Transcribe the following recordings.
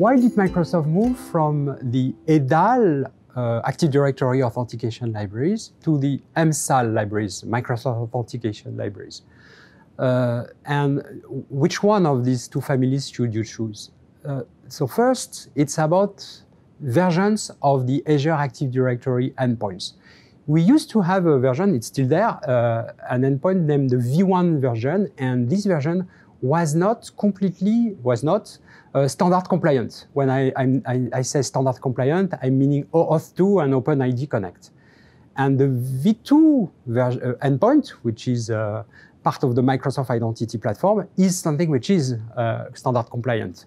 why did Microsoft move from the ADAL uh, Active Directory Authentication libraries to the MSAL libraries, Microsoft Authentication libraries? Uh, and which one of these two families should you choose? Uh, so first, it's about versions of the Azure Active Directory endpoints. We used to have a version, it's still there, uh, an endpoint named the V1 version, and this version was not completely, was not uh, standard compliant. When I, I, I, say standard compliant, I'm meaning OAuth 2 and OpenID Connect. And the V2 uh, endpoint, which is uh, part of the Microsoft Identity Platform, is something which is uh, standard compliant.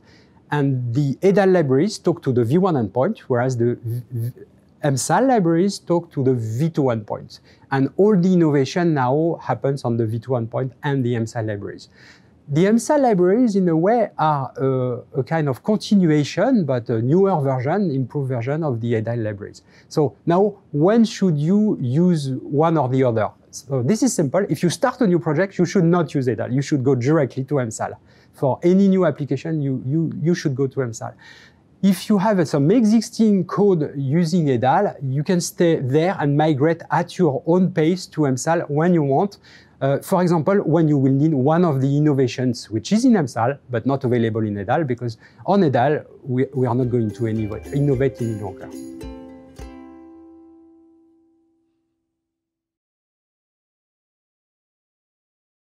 And the ADAL libraries talk to the V1 endpoint, whereas the MSAL libraries talk to the V2 endpoint. And all the innovation now happens on the V2 endpoint and the MSAL libraries. The MSAL libraries, in a way, are a kind of continuation, but a newer version, improved version of the ADAL libraries. So now, when should you use one or the other? So this is simple. If you start a new project, you should not use ADAL. You should go directly to MSAL for any new application, you, you, you should go to MSAL. If you have some existing code using ADAL, you can stay there and migrate at your own pace to MSAL when you want. Uh, for example, when you will need one of the innovations which is in MSAL but not available in ADAL because on ADAL we, we are not going to innovate, innovate any longer.